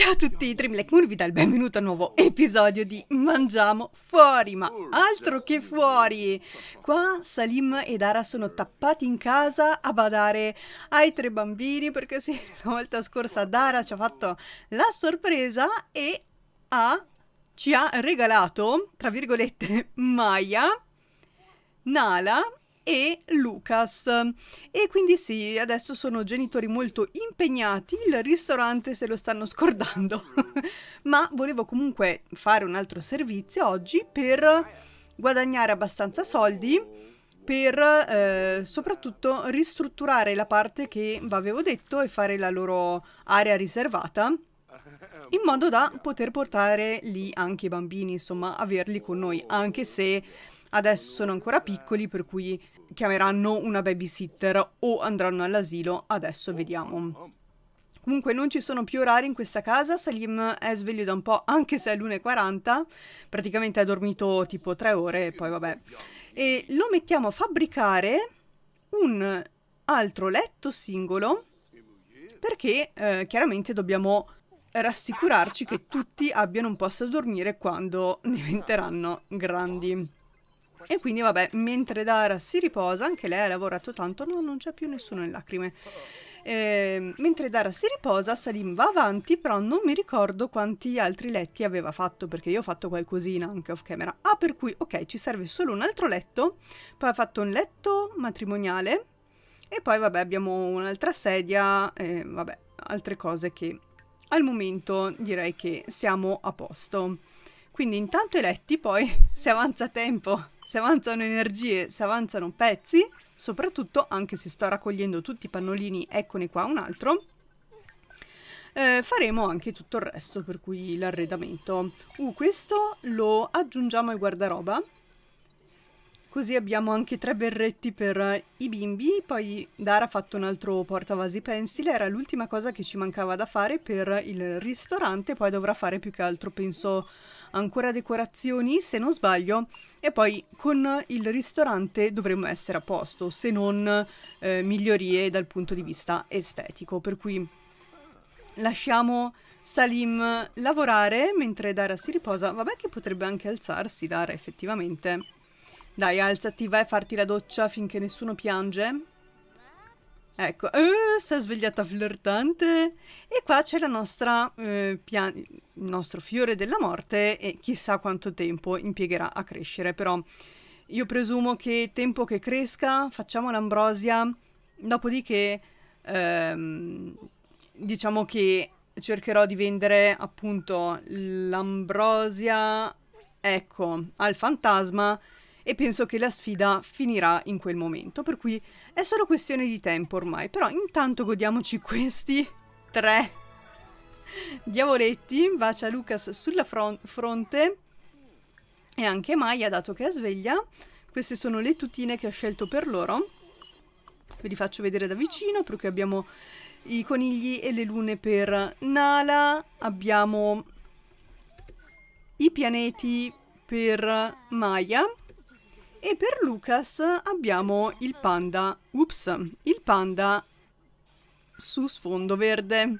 Ciao a tutti, Dreamlake Moon vi dà il benvenuto al nuovo episodio di Mangiamo Fuori, ma altro che fuori! Qua Salim e Dara sono tappati in casa a badare ai tre bambini perché sì, la volta scorsa Dara ci ha fatto la sorpresa e ha, ci ha regalato, tra virgolette, Maya, Nala e Lucas. E quindi sì, adesso sono genitori molto impegnati, il ristorante se lo stanno scordando. Ma volevo comunque fare un altro servizio oggi per guadagnare abbastanza soldi per eh, soprattutto ristrutturare la parte che vi avevo detto e fare la loro area riservata in modo da poter portare lì anche i bambini, insomma, averli con noi, anche se adesso sono ancora piccoli, per cui chiameranno una babysitter o andranno all'asilo, adesso vediamo. Comunque non ci sono più orari in questa casa, Salim è sveglio da un po', anche se è l'1.40, praticamente ha dormito tipo 3 ore e poi vabbè. E lo mettiamo a fabbricare un altro letto singolo perché eh, chiaramente dobbiamo rassicurarci che tutti abbiano un posto a dormire quando diventeranno grandi. E quindi vabbè, mentre Dara si riposa, anche lei ha lavorato tanto, no, non c'è più nessuno in lacrime. Eh, mentre Dara si riposa, Salim va avanti, però non mi ricordo quanti altri letti aveva fatto, perché io ho fatto qualcosina anche off camera. Ah, per cui, ok, ci serve solo un altro letto, poi ha fatto un letto matrimoniale, e poi vabbè abbiamo un'altra sedia, e vabbè, altre cose che al momento direi che siamo a posto. Quindi intanto i letti, poi se avanza tempo se avanzano energie, se avanzano pezzi, soprattutto anche se sto raccogliendo tutti i pannolini, eccone qua un altro, eh, faremo anche tutto il resto, per cui l'arredamento. Uh, questo lo aggiungiamo al guardaroba, così abbiamo anche tre berretti per i bimbi, poi Dara ha fatto un altro portavasi pensile, era l'ultima cosa che ci mancava da fare per il ristorante, poi dovrà fare più che altro, penso ancora decorazioni se non sbaglio e poi con il ristorante dovremmo essere a posto se non eh, migliorie dal punto di vista estetico. Per cui lasciamo Salim lavorare mentre Dara si riposa. Vabbè che potrebbe anche alzarsi Dara effettivamente. Dai alzati vai a farti la doccia finché nessuno piange Ecco, uh, si è svegliata flirtante. E qua c'è la nostra, eh, il nostro fiore della morte e chissà quanto tempo impiegherà a crescere. Però io presumo che tempo che cresca, facciamo l'ambrosia, dopodiché ehm, diciamo che cercherò di vendere appunto l'ambrosia, ecco, al fantasma e penso che la sfida finirà in quel momento, per cui è solo questione di tempo ormai. Però intanto godiamoci questi tre diavoletti. Bacia Lucas sulla fron fronte e anche Maya, dato che è sveglia. Queste sono le tutine che ho scelto per loro. Ve li faccio vedere da vicino, perché abbiamo i conigli e le lune per Nala, abbiamo i pianeti per Maya e per Lucas abbiamo il panda, ups, il panda su sfondo verde.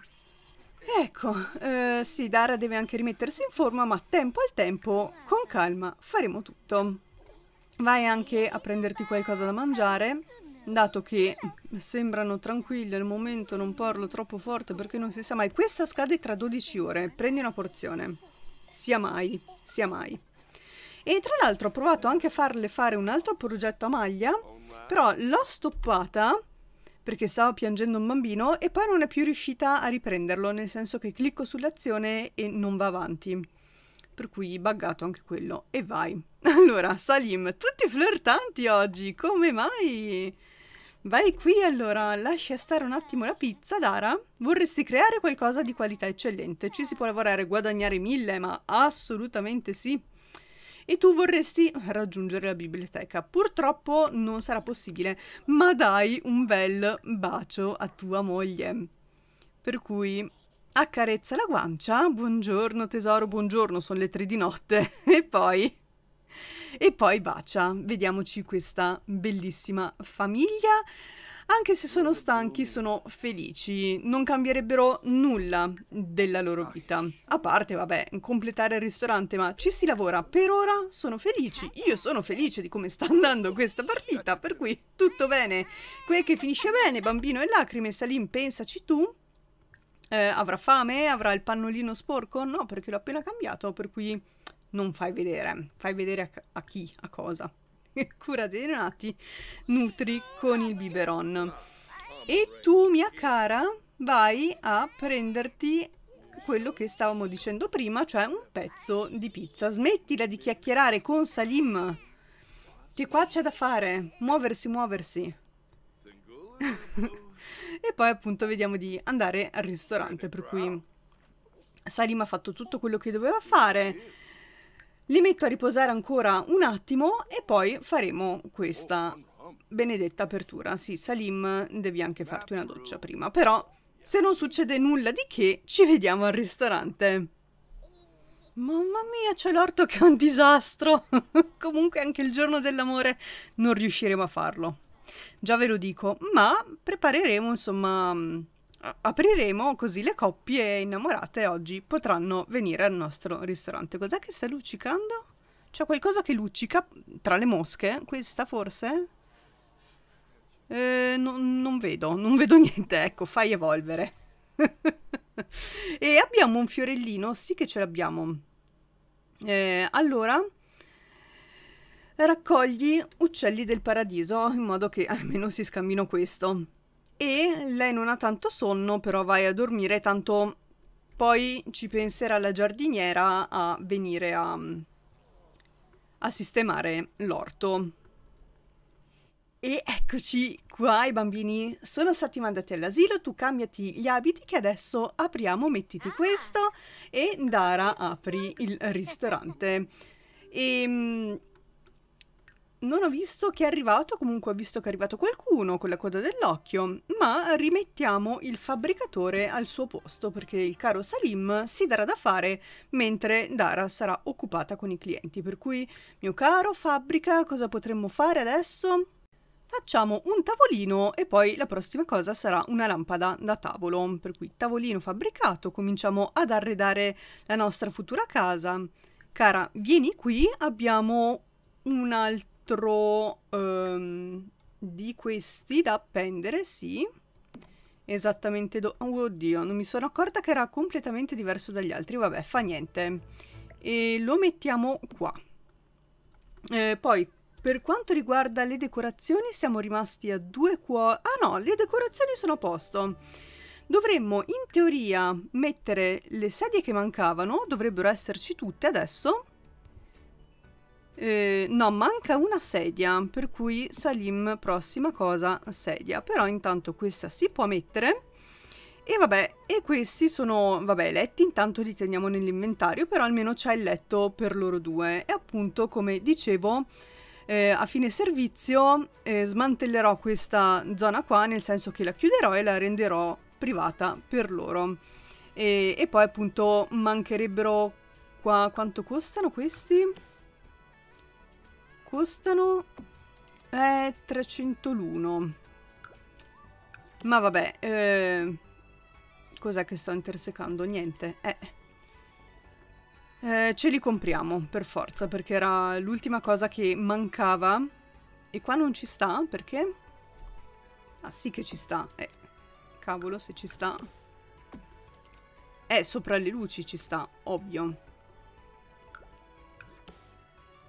Ecco, eh, sì, Dara deve anche rimettersi in forma, ma tempo al tempo, con calma, faremo tutto. Vai anche a prenderti qualcosa da mangiare, dato che sembrano tranquilli al momento, non parlo troppo forte perché non si sa mai. Questa scade tra 12 ore, prendi una porzione. Sia mai, sia mai. E tra l'altro ho provato anche a farle fare un altro progetto a maglia, però l'ho stoppata perché stava piangendo un bambino e poi non è più riuscita a riprenderlo, nel senso che clicco sull'azione e non va avanti. Per cui buggato anche quello. E vai. Allora, Salim, tutti flirtanti oggi, come mai? Vai qui allora, lascia stare un attimo la pizza, Dara. Vorresti creare qualcosa di qualità eccellente. Ci si può lavorare, guadagnare mille, ma assolutamente sì e tu vorresti raggiungere la biblioteca. Purtroppo non sarà possibile, ma dai un bel bacio a tua moglie. Per cui accarezza la guancia, buongiorno tesoro, buongiorno, sono le tre di notte, e poi... E poi bacia, vediamoci questa bellissima famiglia. Anche se sono stanchi, sono felici. Non cambierebbero nulla della loro vita. A parte, vabbè, completare il ristorante, ma ci si lavora. Per ora sono felici. Io sono felice di come sta andando questa partita, per cui tutto bene. Quel che finisce bene, bambino e lacrime. Salim, pensaci tu. Eh, avrà fame? Avrà il pannolino sporco? No, perché l'ho appena cambiato, per cui non fai vedere. Fai vedere a, a chi, a cosa. Cura dei nati, nutri con il biberon. E tu, mia cara, vai a prenderti quello che stavamo dicendo prima, cioè un pezzo di pizza. Smettila di chiacchierare con Salim, che qua c'è da fare. Muoversi, muoversi. e poi appunto vediamo di andare al ristorante, per cui Salim ha fatto tutto quello che doveva fare. Li metto a riposare ancora un attimo e poi faremo questa benedetta apertura. Sì, Salim, devi anche farti una doccia prima, però se non succede nulla di che, ci vediamo al ristorante. Mamma mia, c'è l'orto che è un disastro. Comunque anche il giorno dell'amore non riusciremo a farlo. Già ve lo dico, ma prepareremo insomma apriremo così le coppie innamorate oggi potranno venire al nostro ristorante. Cos'è che sta luccicando? C'è qualcosa che luccica tra le mosche? Questa forse? Eh, no, non vedo, non vedo niente, ecco, fai evolvere. e abbiamo un fiorellino, sì che ce l'abbiamo. Eh, allora, raccogli uccelli del paradiso in modo che almeno si scambino questo e lei non ha tanto sonno, però vai a dormire, tanto poi ci penserà la giardiniera a venire a, a sistemare l'orto. E eccoci qua, i bambini sono stati mandati all'asilo, tu cambiati gli abiti che adesso apriamo, mettiti questo e Dara apri il ristorante. E ehm, non ho visto che è arrivato, comunque ho visto che è arrivato qualcuno con la coda dell'occhio, ma rimettiamo il fabbricatore al suo posto perché il caro Salim si darà da fare mentre Dara sarà occupata con i clienti. Per cui, mio caro fabbrica, cosa potremmo fare adesso? Facciamo un tavolino e poi la prossima cosa sarà una lampada da tavolo. Per cui tavolino fabbricato, cominciamo ad arredare la nostra futura casa. Cara, vieni qui, abbiamo un altro altro um, di questi da appendere, sì. Esattamente do... Oh, oddio, non mi sono accorta che era completamente diverso dagli altri. Vabbè, fa niente. E lo mettiamo qua. Eh, poi, per quanto riguarda le decorazioni, siamo rimasti a due cuori... Ah no, le decorazioni sono a posto. Dovremmo, in teoria, mettere le sedie che mancavano. Dovrebbero esserci tutte adesso. Eh, no, manca una sedia, per cui Salim, prossima cosa, sedia. Però intanto questa si può mettere. E vabbè, e questi sono, vabbè, letti, intanto li teniamo nell'inventario, però almeno c'è il letto per loro due. E appunto, come dicevo, eh, a fine servizio eh, smantellerò questa zona qua, nel senso che la chiuderò e la renderò privata per loro. E, e poi appunto mancherebbero qua, quanto costano questi? Costano... Eh, 301. Ma vabbè, eh... Cos'è che sto intersecando? Niente, eh... eh ce li compriamo, per forza, perché era l'ultima cosa che mancava. E qua non ci sta, perché? Ah, sì che ci sta, eh. Cavolo, se ci sta. Eh, sopra le luci ci sta, ovvio.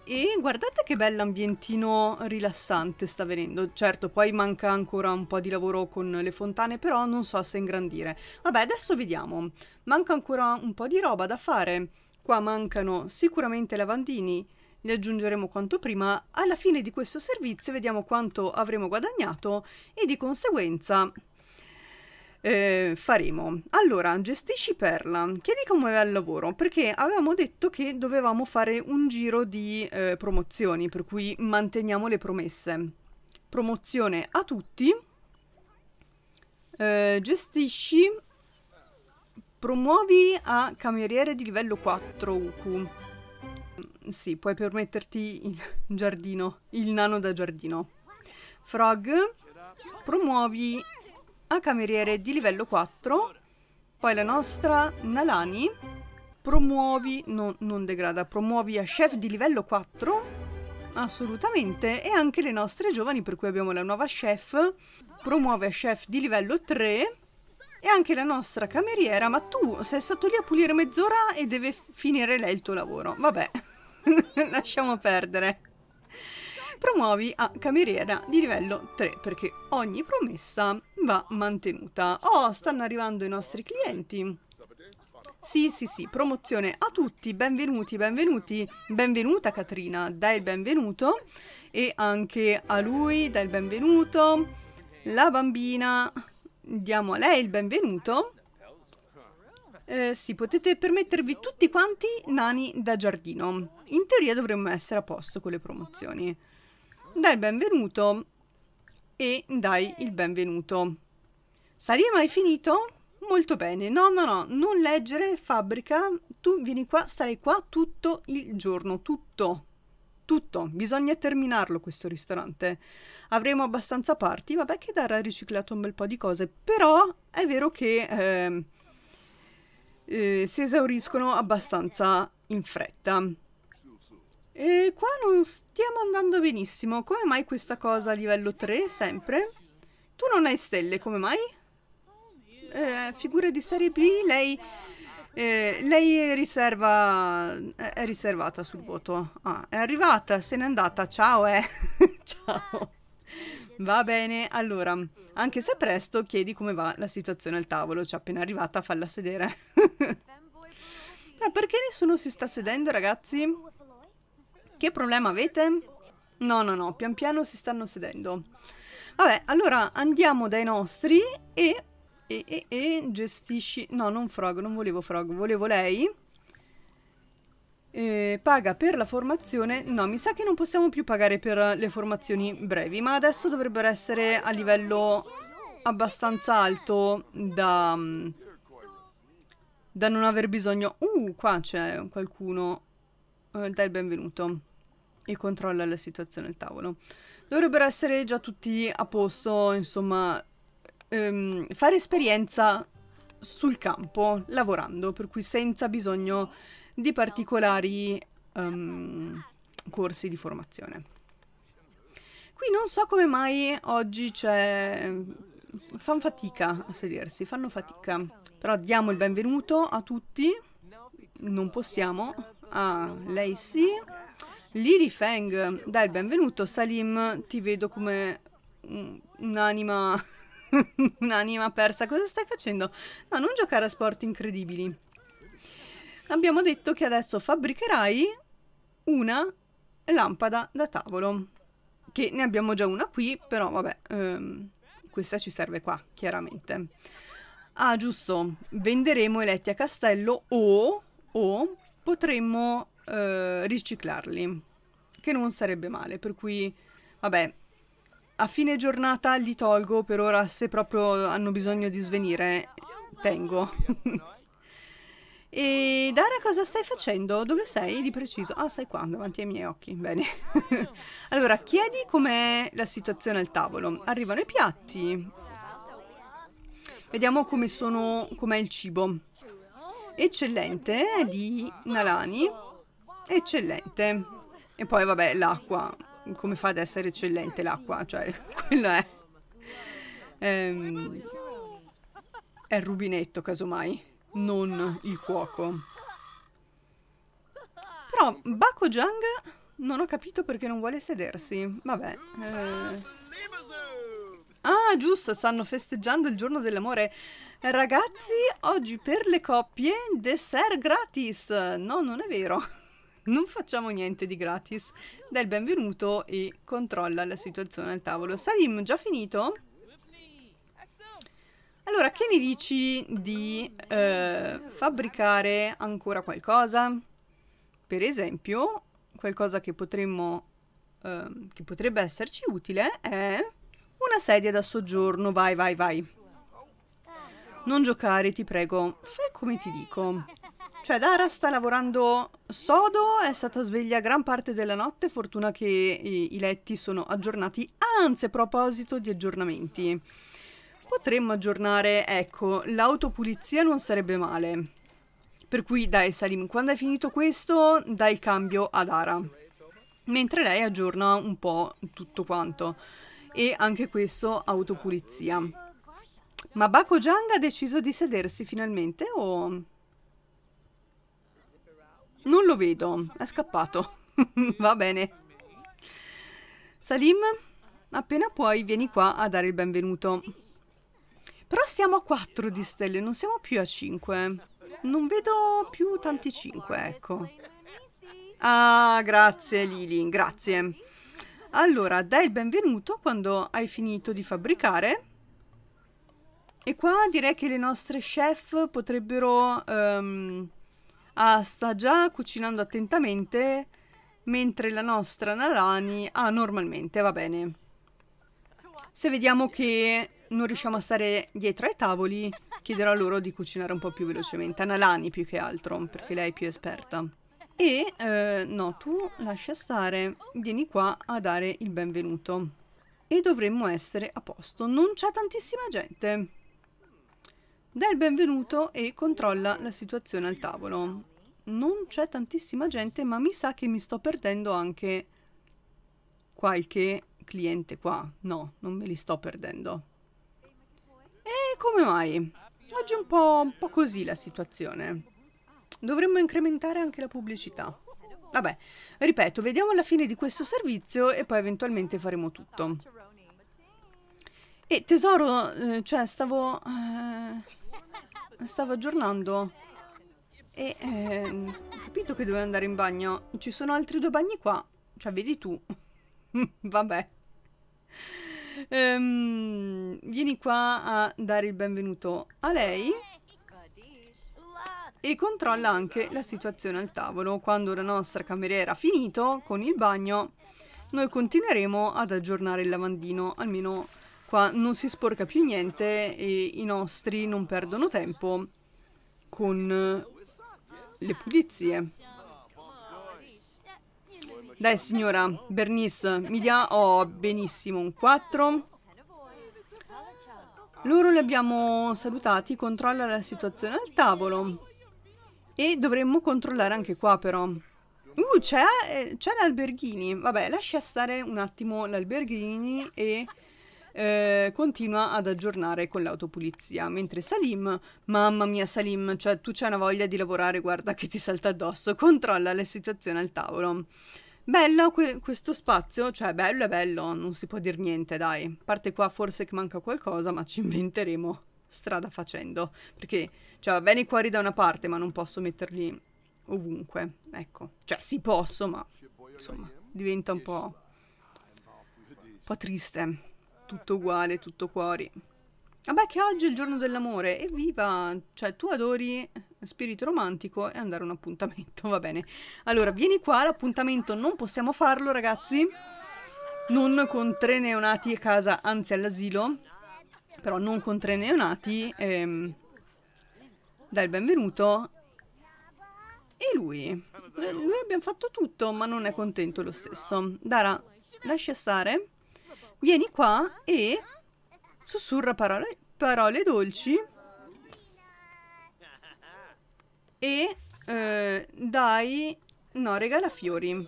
E guardate che bell'ambientino rilassante sta venendo. Certo, poi manca ancora un po' di lavoro con le fontane, però non so se ingrandire. Vabbè, adesso vediamo. Manca ancora un po' di roba da fare. Qua mancano sicuramente lavandini, li aggiungeremo quanto prima. Alla fine di questo servizio vediamo quanto avremo guadagnato e di conseguenza eh, faremo. Allora, gestisci Perla, chiedi come va il lavoro, perché avevamo detto che dovevamo fare un giro di eh, promozioni, per cui manteniamo le promesse. Promozione a tutti, eh, gestisci, promuovi a cameriere di livello 4 UQ. Sì, puoi permetterti il giardino, il nano da giardino. Frog, promuovi a cameriere di livello 4, poi la nostra Nalani promuovi, no, non degrada, promuovi a chef di livello 4, assolutamente, e anche le nostre giovani, per cui abbiamo la nuova chef, promuove a chef di livello 3, e anche la nostra cameriera, ma tu sei stato lì a pulire mezz'ora e deve finire lei il tuo lavoro. Vabbè, lasciamo perdere. Promuovi a cameriera di livello 3 perché ogni promessa va mantenuta. Oh, stanno arrivando i nostri clienti. Sì, sì, sì, promozione a tutti, benvenuti, benvenuti, benvenuta Katrina, dai il benvenuto e anche a lui dai il benvenuto, la bambina, diamo a lei il benvenuto. Eh, sì, potete permettervi tutti quanti nani da giardino. In teoria dovremmo essere a posto con le promozioni. Dai il benvenuto e dai il benvenuto. Salim, hai finito? Molto bene. No, no, no, non leggere fabbrica. Tu vieni qua, starai qua tutto il giorno, tutto. Tutto. Bisogna terminarlo questo ristorante. Avremo abbastanza parti, vabbè che Dara ha riciclato un bel po' di cose, però è vero che eh, eh, si esauriscono abbastanza in fretta. E qua non stiamo andando benissimo. Come mai questa cosa a livello 3 sempre? Tu non hai stelle, come mai? eh, figure di serie B, lei, eh, lei riserva, è riservata sul voto. Ah, è arrivata, se n'è andata. Ciao, eh. Ciao. Va bene, allora, anche se presto, chiedi come va la situazione al tavolo. Cioè, appena arrivata, falla sedere. Però perché nessuno si sta sedendo, ragazzi? Che problema avete? No, no, no, pian piano si stanno sedendo. Vabbè, allora andiamo dai nostri e e, e, e gestisci... No, non Frog, non volevo Frog, volevo lei. Eh, paga per la formazione... No, mi sa che non possiamo più pagare per le formazioni brevi, ma adesso dovrebbero essere a livello abbastanza alto da... da non aver bisogno... Uh, qua c'è qualcuno. Eh, dai benvenuto. E controlla la situazione al tavolo. Dovrebbero essere già tutti a posto, insomma, ehm, fare esperienza sul campo, lavorando, per cui senza bisogno di particolari um, corsi di formazione. Qui non so come mai oggi c'è... fanno fatica a sedersi, fanno fatica. Però diamo il benvenuto a tutti. Non possiamo. Ah, lei sì. Lily Feng, dai il benvenuto. Salim, ti vedo come un'anima Un'anima persa, cosa stai facendo? No, non giocare a sport incredibili. Abbiamo detto che adesso fabbricherai una lampada da tavolo. Che ne abbiamo già una qui, però vabbè, ehm, questa ci serve qua, chiaramente. Ah, giusto, venderemo i letti a castello o, o potremmo eh, riciclarli, che non sarebbe male, per cui, vabbè, a fine giornata li tolgo per ora se proprio hanno bisogno di svenire tengo. E Dara cosa stai facendo? dove sei di preciso? ah sei qua davanti ai miei occhi bene. Allora chiedi com'è la situazione al tavolo. Arrivano i piatti. Vediamo come sono com'è il cibo. Eccellente di Nalani eccellente e poi vabbè l'acqua come fa ad essere eccellente l'acqua? Cioè, quello è... Ehm, è il rubinetto, casomai, non il cuoco. Però Bako Jang non ho capito perché non vuole sedersi. Vabbè. Eh... Ah, giusto, stanno festeggiando il giorno dell'amore. Ragazzi, oggi per le coppie dessert gratis. No, non è vero non facciamo niente di gratis. Dai il benvenuto e controlla la situazione al tavolo. Salim, già finito? Allora, che ne dici di eh, fabbricare ancora qualcosa? Per esempio, qualcosa che potremmo, eh, che potrebbe esserci utile è una sedia da soggiorno. Vai, vai, vai. Non giocare, ti prego. Fai come ti dico. Cioè, Dara sta lavorando sodo, è stata sveglia gran parte della notte, fortuna che i, i letti sono aggiornati Anzi, a proposito di aggiornamenti, potremmo aggiornare, ecco, l'autopulizia non sarebbe male. Per cui dai Salim, quando hai finito questo, dai il cambio ad Ara. Mentre lei aggiorna un po' tutto quanto. E anche questo autopulizia. Ma Bako Jang ha deciso di sedersi finalmente o... Non lo vedo, è scappato. Va bene. Salim, appena puoi vieni qua a dare il benvenuto. Però siamo a 4 di stelle, non siamo più a 5. Non vedo più tanti 5, ecco. Ah, grazie Lili, grazie. Allora, dai il benvenuto quando hai finito di fabbricare. E qua direi che le nostre chef potrebbero... Um, ah, sta già cucinando attentamente, mentre la nostra Nalani... Ah, normalmente, va bene. Se vediamo che non riusciamo a stare dietro ai tavoli, chiederò loro di cucinare un po' più velocemente. A Nalani più che altro, perché lei è più esperta. E, eh, no, tu lascia stare, vieni qua a dare il benvenuto. E dovremmo essere a posto. Non c'è tantissima gente. Dai il benvenuto e controlla la situazione al tavolo. Non c'è tantissima gente, ma mi sa che mi sto perdendo anche qualche cliente qua. No, non me li sto perdendo. E come mai? Oggi è un po', un po' così la situazione. Dovremmo incrementare anche la pubblicità. Vabbè, ripeto, vediamo alla fine di questo servizio e poi eventualmente faremo tutto. E tesoro, eh, cioè stavo... Eh, stavo aggiornando e eh, ho capito che dovevo andare in bagno. Ci sono altri due bagni qua. Cioè, vedi tu. Vabbè. Um, vieni qua a dare il benvenuto a lei e controlla anche la situazione al tavolo. Quando la nostra cameriera ha finito con il bagno, noi continueremo ad aggiornare il lavandino, almeno qua non si sporca più niente e i nostri non perdono tempo con le pulizie. Dai signora, Bernice, mi dia... Oh, benissimo, un 4. Loro li abbiamo salutati, controlla la situazione al tavolo. E dovremmo controllare anche qua però. Uh, c'è, eh, l'alberghini. Vabbè, lascia stare un attimo l'alberghini e eh, continua ad aggiornare con l'autopulizia. Mentre Salim, mamma mia Salim, cioè tu c'hai una voglia di lavorare, guarda che ti salta addosso, controlla la situazione al tavolo. Bello que questo spazio, cioè bello è bello, non si può dire niente, dai. Parte qua forse che manca qualcosa, ma ci inventeremo strada facendo. Perché, cioè, va bene i cuori da una parte, ma non posso metterli ovunque. Ecco. Cioè, sì posso, ma insomma, diventa un po'... un po' triste. Tutto uguale, tutto cuori. Vabbè che oggi è il giorno dell'amore, evviva! Cioè, tu adori spirito romantico e andare a un appuntamento, va bene. Allora, vieni qua, l'appuntamento non possiamo farlo, ragazzi. Non con tre neonati a casa, anzi all'asilo però non con tre neonati, ehm, dai il benvenuto. E lui? Noi abbiamo fatto tutto, ma non è contento lo stesso. Dara, lascia stare. Vieni qua e sussurra parole, parole dolci. E eh, dai... No, regala fiori.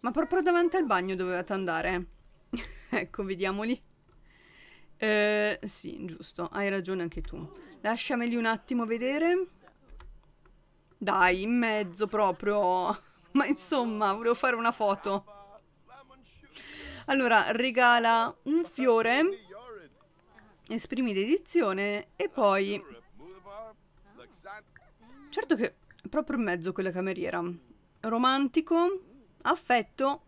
Ma proprio davanti al bagno dovevate andare. ecco, vediamoli. Eh, sì, giusto, hai ragione anche tu. Lasciameli un attimo vedere. Dai, in mezzo proprio. Ma insomma, volevo fare una foto. Allora, regala un fiore. Esprimi l'edizione e poi... Certo che è proprio in mezzo quella cameriera. Romantico, affetto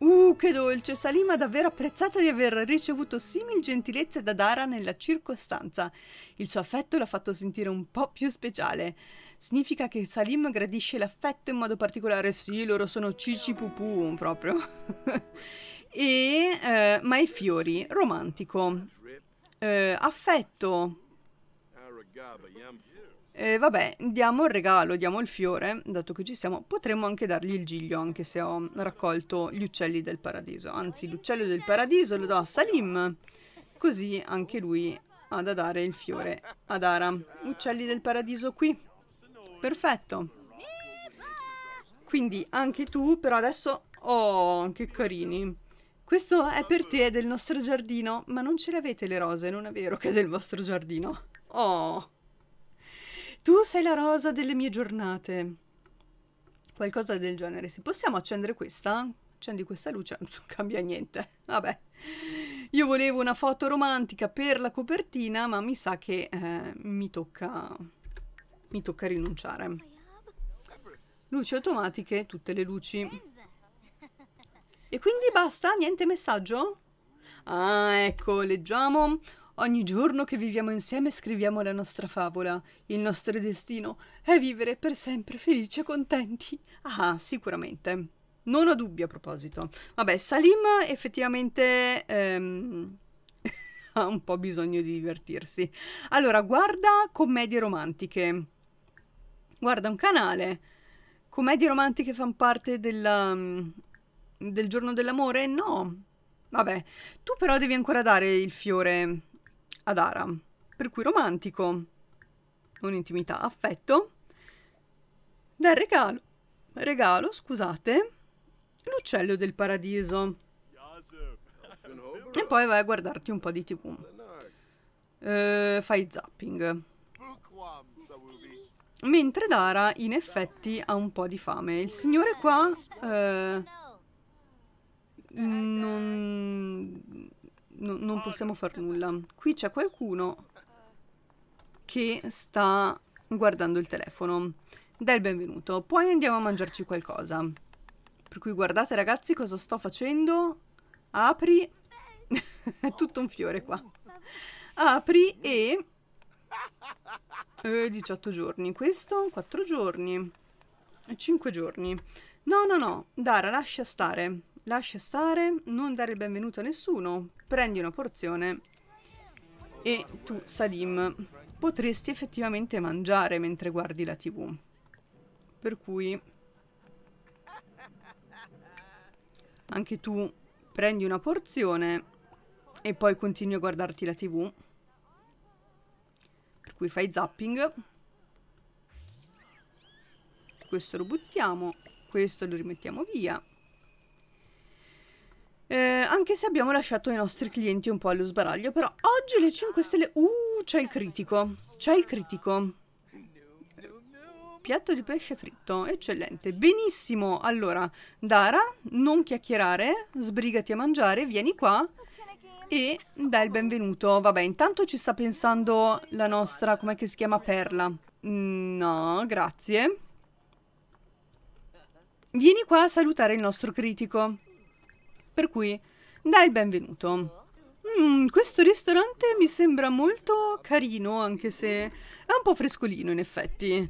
Uh, che dolce! Salima davvero apprezzato di aver ricevuto simil gentilezze da Dara nella circostanza. Il suo affetto l'ha fatto sentire un po' più speciale. Significa che Salim gradisce l'affetto in modo particolare. Sì, loro sono cici pupù proprio. e, eh, ma i fiori, romantico. Eh, affetto. E vabbè, diamo il regalo, diamo il fiore, dato che ci siamo. Potremmo anche dargli il giglio, anche se ho raccolto gli uccelli del paradiso. Anzi, l'uccello del paradiso lo do a Salim, così anche lui ha da dare il fiore ad Ara. Uccelli del paradiso qui. Perfetto. Quindi anche tu, però adesso... Oh, che carini. Questo è per te, è del nostro giardino. Ma non ce le avete le rose, non è vero che è del vostro giardino. Oh. Tu sei la rosa delle mie giornate. Qualcosa del genere. Sì, possiamo accendere questa? Accendi questa luce, non cambia niente. Vabbè. Io volevo una foto romantica per la copertina, ma mi sa che eh, mi tocca mi tocca rinunciare. Luci automatiche, tutte le luci. E quindi basta? Niente messaggio? Ah, ecco, leggiamo. Ogni giorno che viviamo insieme scriviamo la nostra favola. Il nostro destino è vivere per sempre felici e contenti. Ah, sicuramente. Non ho dubbi a proposito. Vabbè, Salim effettivamente ehm, ha un po' bisogno di divertirsi. Allora, guarda commedie romantiche. Guarda un canale. Commedie romantiche fanno parte della, del giorno dell'amore? No. Vabbè, tu però devi ancora dare il fiore ad Ara. Per cui romantico. Non intimità, affetto. Dal regalo. Regalo, scusate. L'uccello del paradiso. E poi vai a guardarti un po' di tv. Uh, fai zapping. Mentre Dara in effetti ha un po' di fame. Il signore qua uh, non, no, non possiamo fare nulla. Qui c'è qualcuno che sta guardando il telefono. Dai il benvenuto. Poi andiamo a mangiarci qualcosa. Per cui guardate ragazzi cosa sto facendo. Apri. È tutto un fiore qua. Apri e... Eh, 18 giorni. Questo 4 giorni. 5 giorni. No, no, no. Dara, lascia stare. Lascia stare. Non dare il benvenuto a nessuno. Prendi una porzione. E tu, Salim, potresti effettivamente mangiare mentre guardi la tv. Per cui Anche tu prendi una porzione e poi continui a guardarti la tv. Per cui fai zapping. Questo lo buttiamo, questo lo rimettiamo via. Eh, anche se abbiamo lasciato i nostri clienti un po' allo sbaraglio, però oggi le 5 stelle... Uh, c'è il critico. C'è il critico. Piatto di pesce fritto, eccellente. Benissimo, allora, Dara, non chiacchierare, sbrigati a mangiare, vieni qua e dai il benvenuto. Vabbè, intanto ci sta pensando la nostra, com'è che si chiama, Perla. No, grazie. Vieni qua a salutare il nostro critico. Per cui, dai il benvenuto. Mm, questo ristorante mi sembra molto carino, anche se è un po' frescolino in effetti.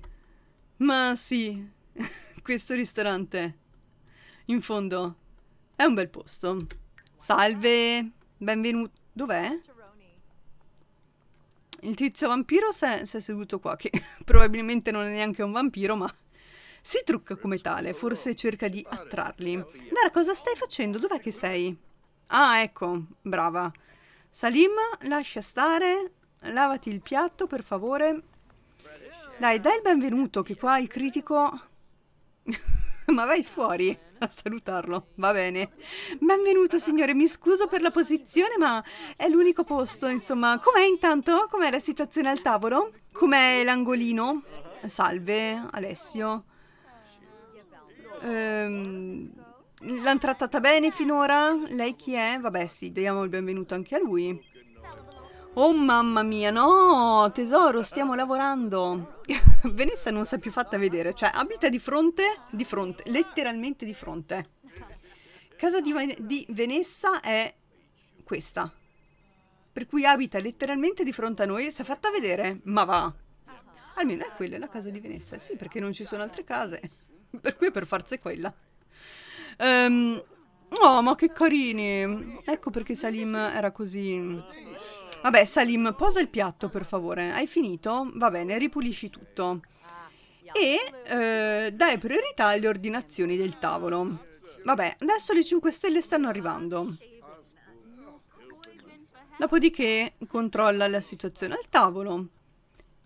Ma sì, questo ristorante, in fondo, è un bel posto. Salve, benvenuto. Dov'è? Il tizio vampiro si è, seduto qua, che probabilmente non è neanche un vampiro, ma si trucca come tale, forse cerca di attrarli. Dara, cosa stai facendo? Dov'è che sei? Ah, ecco, brava. Salim, lascia stare, lavati il piatto, per favore. Dai, dai il benvenuto, che qua il critico... Ma vai fuori a salutarlo, va bene. Benvenuto signore, mi scuso per la posizione, ma è l'unico posto, insomma. Com'è intanto? Com'è la situazione al tavolo? Com'è l'angolino? Salve, Alessio. Ehm, L'hanno trattata bene finora? Lei chi è? Vabbè sì, diamo il benvenuto anche a lui. Oh mamma mia, no, tesoro, stiamo lavorando. Vanessa non si è più fatta vedere, cioè abita di fronte, di fronte, letteralmente di fronte. Casa di, di Vanessa è questa. Per cui abita letteralmente di fronte a noi, si è fatta vedere, ma va. Almeno è quella la casa di Vanessa, sì, perché non ci sono altre case. Per cui per forza è quella. Um, oh, ma che carini. Ecco perché Salim era così Vabbè, Salim, posa il piatto per favore. Hai finito? Va bene, ripulisci tutto. E eh, dai priorità alle ordinazioni del tavolo. Vabbè, adesso le 5 stelle stanno arrivando. Dopodiché controlla la situazione al tavolo.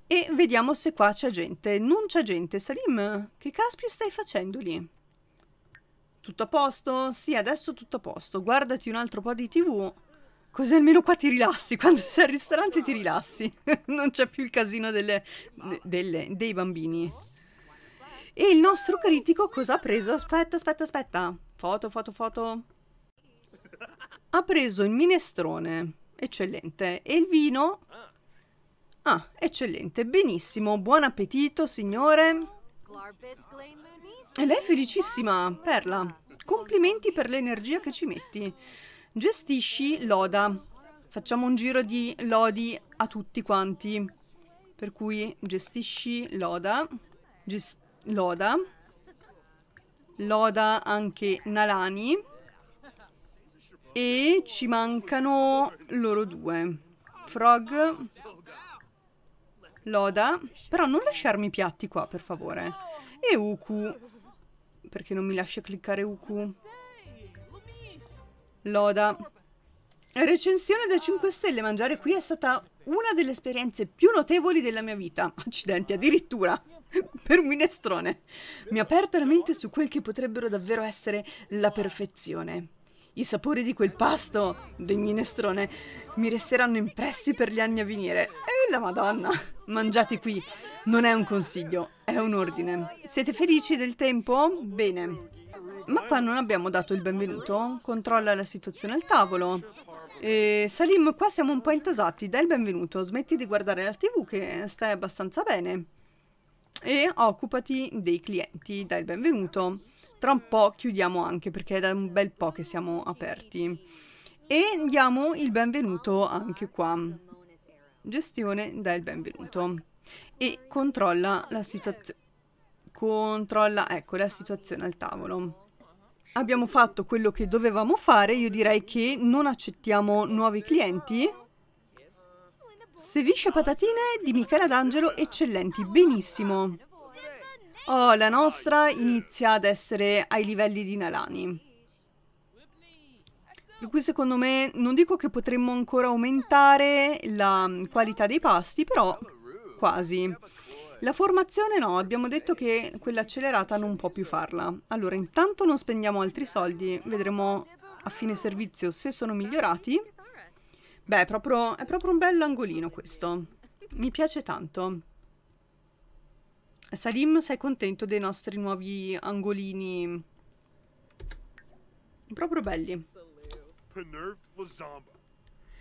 E vediamo se qua c'è gente. Non c'è gente. Salim, che caspio stai facendo lì? Tutto a posto? Sì, adesso tutto a posto. Guardati un altro po' di tv. Così almeno qua ti rilassi. Quando sei al ristorante ti rilassi. non c'è più il casino delle, delle, dei bambini. E il nostro critico cosa ha preso? Aspetta, aspetta, aspetta. Foto, foto, foto. Ha preso il minestrone. Eccellente. E il vino? Ah, eccellente. Benissimo. Buon appetito, signore. E lei è felicissima, Perla. Complimenti per l'energia che ci metti. Gestisci Loda. Facciamo un giro di lodi a tutti quanti. Per cui gestisci Loda. Gest Loda. Loda anche Nalani. E ci mancano loro due. Frog. Loda. Però non lasciarmi i piatti qua, per favore. E Uku. Perché non mi lascia cliccare Uku? Loda. Recensione da 5 stelle. Mangiare qui è stata una delle esperienze più notevoli della mia vita. Accidenti, addirittura. per un minestrone. Mi ha aperto la mente su quel che potrebbero davvero essere la perfezione. I sapori di quel pasto, del minestrone, mi resteranno impressi per gli anni a venire. La madonna! Mangiate qui. Non è un consiglio, è un ordine. Siete felici del tempo? Bene. Ma qua non abbiamo dato il benvenuto? Controlla la situazione al tavolo. E Salim, qua siamo un po' intasati. Dai il benvenuto. Smetti di guardare la tv che stai abbastanza bene e occupati dei clienti, dai il benvenuto. Tra un po' chiudiamo anche perché è da un bel po' che siamo aperti. E diamo il benvenuto anche qua. Gestione, dai il benvenuto. E controlla la situazione. Controlla, ecco, la situazione al tavolo. Abbiamo fatto quello che dovevamo fare, io direi che non accettiamo nuovi clienti Sevisce patatine di Michela D'Angelo, eccellenti, benissimo. Oh, la nostra inizia ad essere ai livelli di Nalani. Per cui secondo me, non dico che potremmo ancora aumentare la qualità dei pasti, però quasi. La formazione no, abbiamo detto che quella accelerata non può più farla. Allora, intanto non spendiamo altri soldi, vedremo a fine servizio se sono migliorati Beh, è proprio, è proprio un angolino questo. Mi piace tanto. Salim, sei contento dei nostri nuovi angolini? Proprio belli.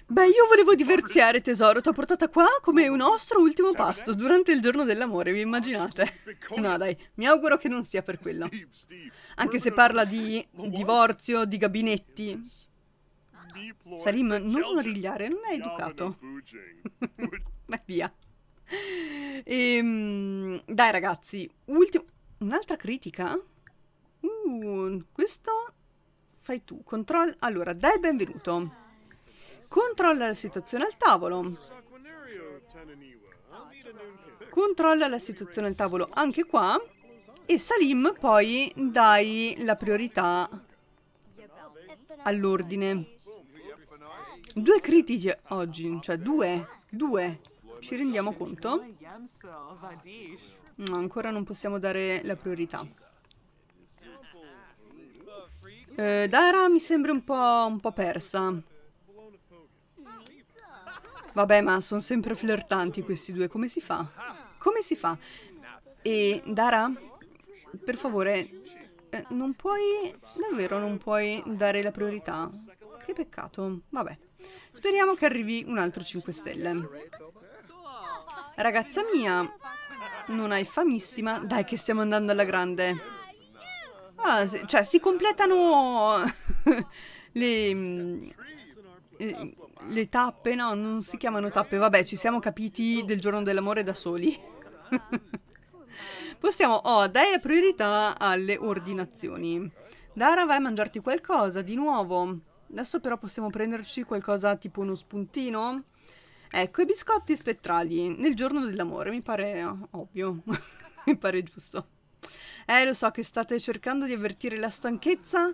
Beh, io volevo diversiare, tesoro. Ti ho portata qua come un nostro ultimo pasto durante il giorno dell'amore, vi immaginate? No, dai, mi auguro che non sia per quello. Anche se parla di divorzio, di gabinetti. Salim, non origliare, non è educato. Ma via. Ehm, dai ragazzi, ultimo... Un'altra critica? Uh, questo fai tu. Controlla... Allora, dai il benvenuto. Controlla la situazione al tavolo. Controlla la situazione al tavolo anche qua. E Salim poi dai la priorità all'ordine. Due critiche oggi, cioè due, due. Ci rendiamo conto? No, ancora non possiamo dare la priorità. Eh, Dara mi sembra un po', un po' persa. Vabbè, ma sono sempre flirtanti questi due. Come si fa? Come si fa? E Dara, per favore, eh, non puoi... Davvero non puoi dare la priorità? Che peccato. Vabbè. Speriamo che arrivi un altro 5 stelle. Ragazza mia, non hai famissima? Dai che stiamo andando alla grande. Ah, cioè, si completano le, mm, le, le tappe, no, non si chiamano tappe. Vabbè, ci siamo capiti del giorno dell'amore da soli. Possiamo, oh, dai la priorità alle ordinazioni. Dara, vai a mangiarti qualcosa, di nuovo. Adesso però possiamo prenderci qualcosa tipo uno spuntino. Ecco, i biscotti spettrali nel giorno dell'amore, mi pare ovvio, mi pare giusto. Eh, lo so che state cercando di avvertire la stanchezza,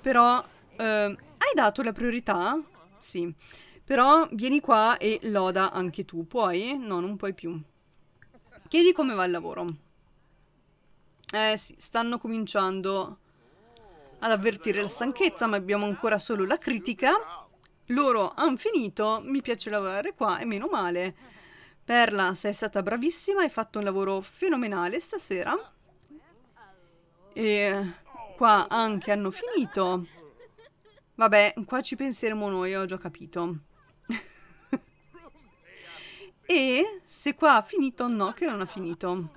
però... Eh, hai dato la priorità? Sì. Però vieni qua e loda anche tu, puoi? No, non puoi più. Chiedi come va il lavoro. Eh sì, stanno cominciando ad avvertire la stanchezza, ma abbiamo ancora solo la critica loro hanno finito, mi piace lavorare qua e meno male. Perla, sei stata bravissima, hai fatto un lavoro fenomenale stasera. E qua anche hanno finito. Vabbè, qua ci penseremo noi, ho già capito. e se qua ha finito, no che non ha finito.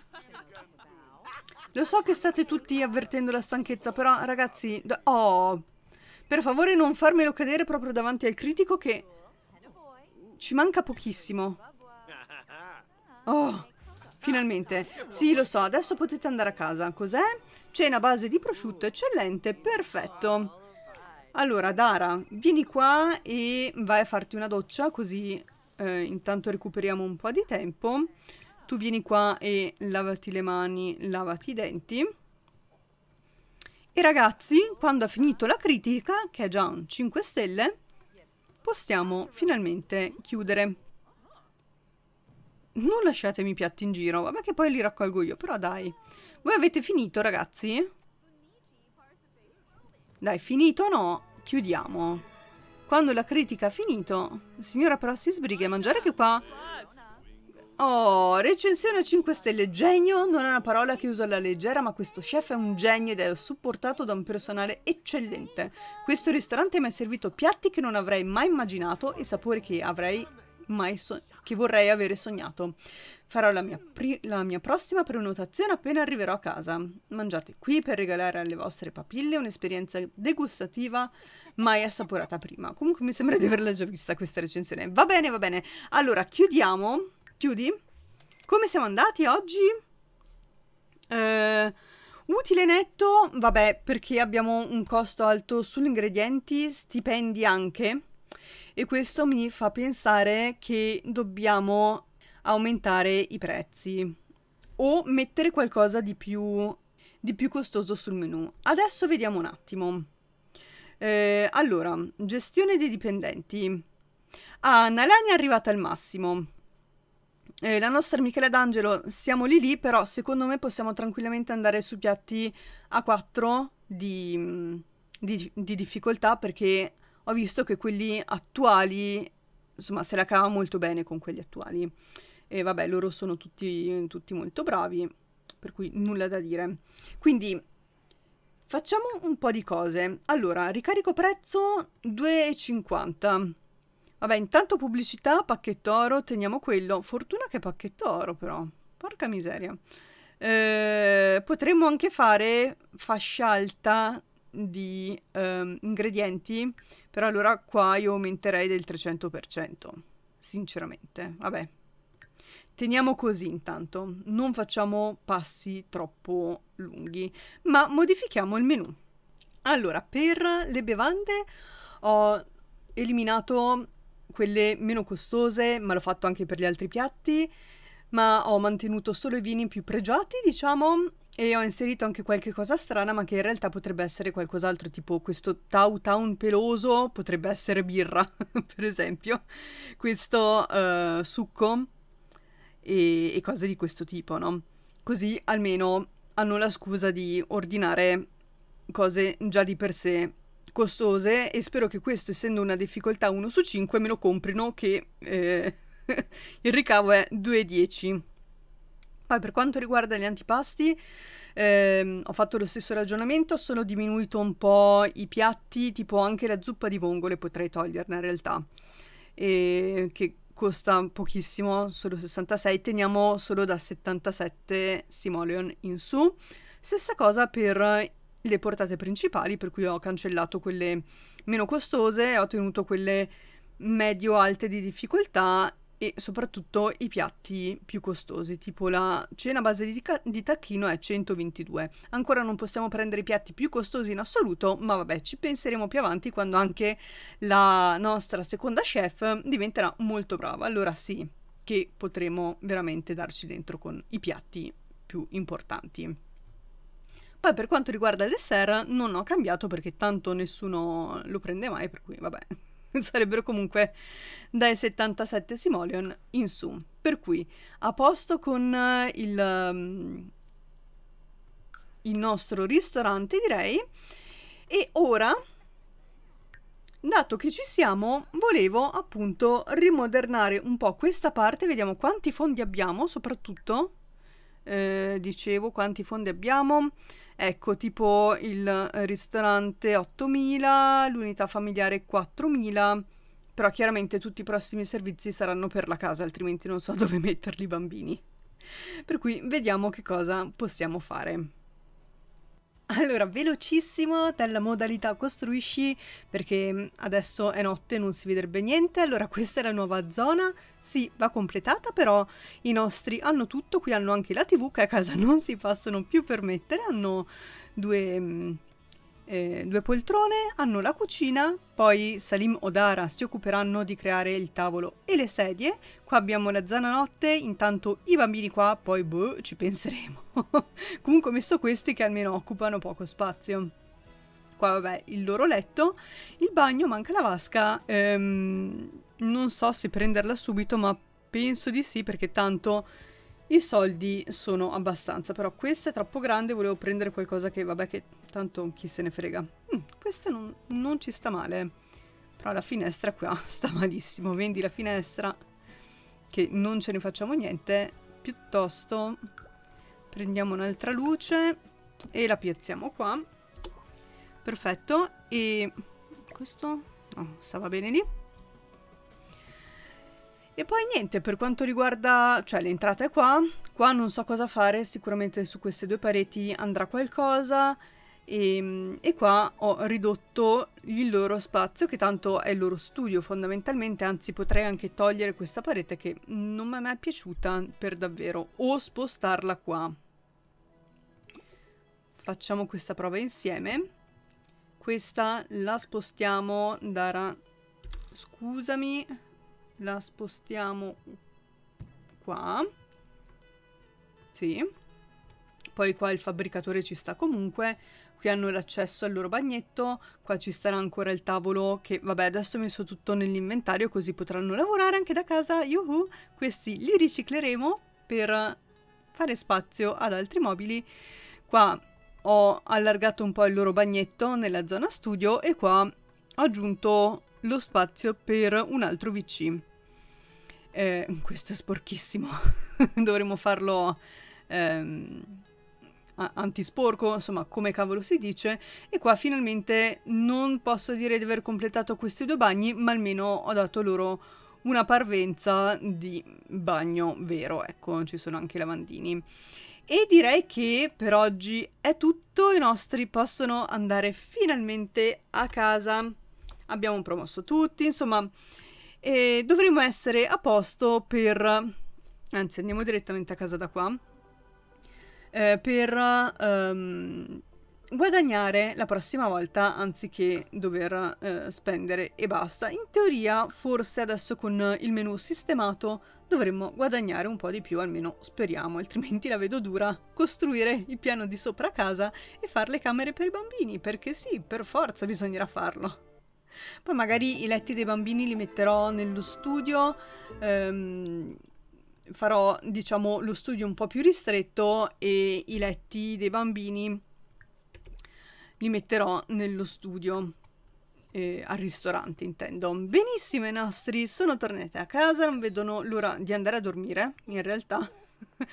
Lo so che state tutti avvertendo la stanchezza, però ragazzi... Oh, per favore non farmelo cadere proprio davanti al critico che... Ci manca pochissimo. Oh, finalmente. Sì, lo so, adesso potete andare a casa. Cos'è? Cena base di prosciutto eccellente, perfetto. Allora, Dara, vieni qua e vai a farti una doccia, così eh, intanto recuperiamo un po' di tempo. Tu vieni qua e lavati le mani, lavati i denti. E ragazzi, quando ha finito la critica, che è già un 5 stelle, possiamo finalmente chiudere. Non lasciatemi i piatti in giro, vabbè che poi li raccolgo io, però dai. Voi avete finito, ragazzi? Dai, finito o no? Chiudiamo. Quando la critica ha finito, signora però si sbrighi a mangiare che qua Oh, recensione 5 stelle. Genio non è una parola che uso alla leggera, ma questo chef è un genio ed è supportato da un personale eccellente. Questo ristorante mi ha servito piatti che non avrei mai immaginato e sapori che avrei mai so che vorrei avere sognato. Farò la mia, la mia prossima prenotazione appena arriverò a casa. Mangiate qui per regalare alle vostre papille un'esperienza degustativa mai assaporata prima. Comunque mi sembra di averla già vista questa recensione. Va bene, va bene. Allora, chiudiamo Chiudi? Come siamo andati oggi? Eh, utile netto, vabbè, perché abbiamo un costo alto sugli ingredienti, stipendi anche. E questo mi fa pensare che dobbiamo aumentare i prezzi o mettere qualcosa di più, di più costoso sul menu. Adesso vediamo un attimo. Eh, allora, gestione dei dipendenti. Ah, Nalani è arrivata al massimo. Eh, la nostra Michele D'Angelo siamo lì lì, però secondo me possiamo tranquillamente andare su piatti a 4 di, di, di difficoltà perché ho visto che quelli attuali, insomma, se la cava molto bene con quelli attuali. E vabbè, loro sono tutti, tutti molto bravi, per cui nulla da dire. Quindi facciamo un po' di cose. Allora, ricarico prezzo 2,50. Vabbè, intanto pubblicità, pacchetto oro, teniamo quello. Fortuna che pacchetto oro, però. Porca miseria. Eh, potremmo anche fare fascia alta di eh, ingredienti, però allora qua io aumenterei del 300%, sinceramente. Vabbè, teniamo così intanto, non facciamo passi troppo lunghi, ma modifichiamo il menu. Allora, per le bevande ho eliminato quelle meno costose, ma l'ho fatto anche per gli altri piatti, ma ho mantenuto solo i vini più pregiati, diciamo, e ho inserito anche qualche cosa strana, ma che in realtà potrebbe essere qualcos'altro, tipo questo Tau Town peloso, potrebbe essere birra, per esempio, questo uh, succo e, e cose di questo tipo, no? Così almeno hanno la scusa di ordinare cose già di per sé costose e spero che questo, essendo una difficoltà 1 su 5, me lo comprino che eh, il ricavo è 2,10. Poi per quanto riguarda gli antipasti, ehm, ho fatto lo stesso ragionamento, solo diminuito un po' i piatti, tipo anche la zuppa di vongole potrei toglierne in realtà, e che costa pochissimo, solo 66, teniamo solo da 77 simoleon in su. Stessa cosa per le portate principali, per cui ho cancellato quelle meno costose, ho tenuto quelle medio-alte di difficoltà e soprattutto i piatti più costosi, tipo la cena base di, di, tacchino è 122. Ancora non possiamo prendere i piatti più costosi in assoluto, ma vabbè, ci penseremo più avanti quando anche la nostra seconda chef diventerà molto brava. Allora sì, che potremo veramente darci dentro con i piatti più importanti. Poi per quanto riguarda il dessert non ho cambiato perché tanto nessuno lo prende mai, per cui vabbè, sarebbero comunque dai 77 simoleon in su. Per cui a posto con eh, il, um, il nostro ristorante direi. E ora, dato che ci siamo, volevo appunto rimodernare un po' questa parte. Vediamo quanti fondi abbiamo soprattutto. Eh, dicevo quanti fondi abbiamo. Ecco, tipo il ristorante 8.000, l'unità familiare 4.000, però chiaramente tutti i prossimi servizi saranno per la casa, altrimenti non so dove metterli i bambini. Per cui vediamo che cosa possiamo fare. Allora, velocissimo dalla modalità costruisci, perché adesso è notte e non si vedrebbe niente. Allora, questa è la nuova zona. Sì, va completata, però i nostri hanno tutto. Qui hanno anche la TV che a casa non si possono più permettere. Hanno due mm, eh, due poltrone, hanno la cucina, poi Salim o Dara si occuperanno di creare il tavolo e le sedie. Qua abbiamo la zona notte, intanto i bambini qua, poi boh, ci penseremo. Comunque ho messo questi che almeno occupano poco spazio. Qua vabbè, il loro letto, il bagno, manca la vasca. Ehm, non so se prenderla subito, ma penso di sì perché tanto i soldi sono abbastanza, però questa è troppo grande, volevo prendere qualcosa che, vabbè, che tanto chi se ne frega. Mm, questa non, non ci sta male, però la finestra qua sta malissimo. Vendi la finestra, che non ce ne facciamo niente, piuttosto prendiamo un'altra luce e la piazziamo qua. Perfetto, e questo no, stava bene lì. E poi niente, per quanto riguarda, cioè l'entrata è qua, qua non so cosa fare, sicuramente su queste due pareti andrà qualcosa e, e qua ho ridotto il loro spazio che tanto è il loro studio fondamentalmente, anzi potrei anche togliere questa parete che non mi è mai piaciuta per davvero o spostarla qua. Facciamo questa prova insieme. Questa la spostiamo, Dara, scusami, la spostiamo qua. Sì. Poi qua il fabbricatore ci sta comunque. Qui hanno l'accesso al loro bagnetto. Qua ci starà ancora il tavolo che, vabbè, adesso ho messo tutto nell'inventario così potranno lavorare anche da casa. Yuhu! Questi li ricicleremo per fare spazio ad altri mobili. Qua ho allargato un po' il loro bagnetto nella zona studio e qua ho aggiunto lo spazio per un altro VC. Eh, questo è sporchissimo, dovremmo farlo ehm, antisporco, insomma come cavolo si dice, e qua finalmente non posso dire di aver completato questi due bagni, ma almeno ho dato loro una parvenza di bagno vero, ecco, ci sono anche i lavandini. E direi che per oggi è tutto, i nostri possono andare finalmente a casa. Abbiamo promosso tutti, insomma, e dovremo essere a posto per... Anzi, andiamo direttamente a casa da qua. Eh, per um, guadagnare la prossima volta anziché dover eh, spendere e basta. In teoria, forse adesso con il menu sistemato dovremmo guadagnare un po' di più, almeno speriamo, altrimenti la vedo dura costruire il piano di sopra casa e fare le camere per i bambini, perché sì, per forza bisognerà farlo. Poi magari i letti dei bambini li metterò nello studio, ehm, farò diciamo lo studio un po' più ristretto e i letti dei bambini li metterò nello studio. Eh, al ristorante intendo. Benissimo i nostri sono tornati a casa, non vedono l'ora di andare a dormire, in realtà.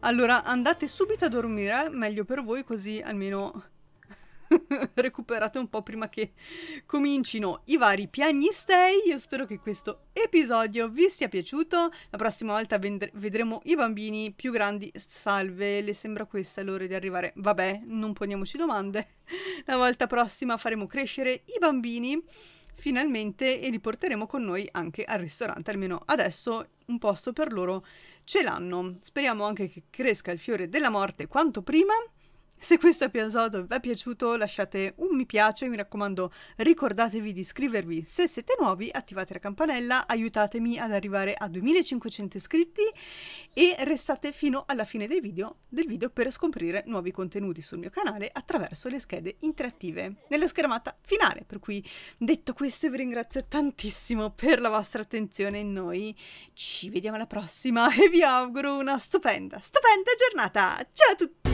allora andate subito a dormire, meglio per voi così almeno recuperate un po' prima che comincino i vari piagnistei. Io spero che questo episodio vi sia piaciuto. La prossima volta vedremo i bambini più grandi. Salve, le sembra questa l'ora di arrivare? Vabbè, non poniamoci domande. La volta prossima faremo crescere i bambini finalmente e li porteremo con noi anche al ristorante. Almeno adesso un posto per loro ce l'hanno. Speriamo anche che cresca il fiore della morte quanto prima se questo episodio vi è piaciuto lasciate un mi piace, mi raccomando ricordatevi di iscrivervi se siete nuovi, attivate la campanella, aiutatemi ad arrivare a 2500 iscritti e restate fino alla fine del video, del video per scoprire nuovi contenuti sul mio canale attraverso le schede interattive nella schermata finale. Per cui detto questo vi ringrazio tantissimo per la vostra attenzione noi ci vediamo alla prossima e vi auguro una stupenda, stupenda giornata. Ciao a tutti!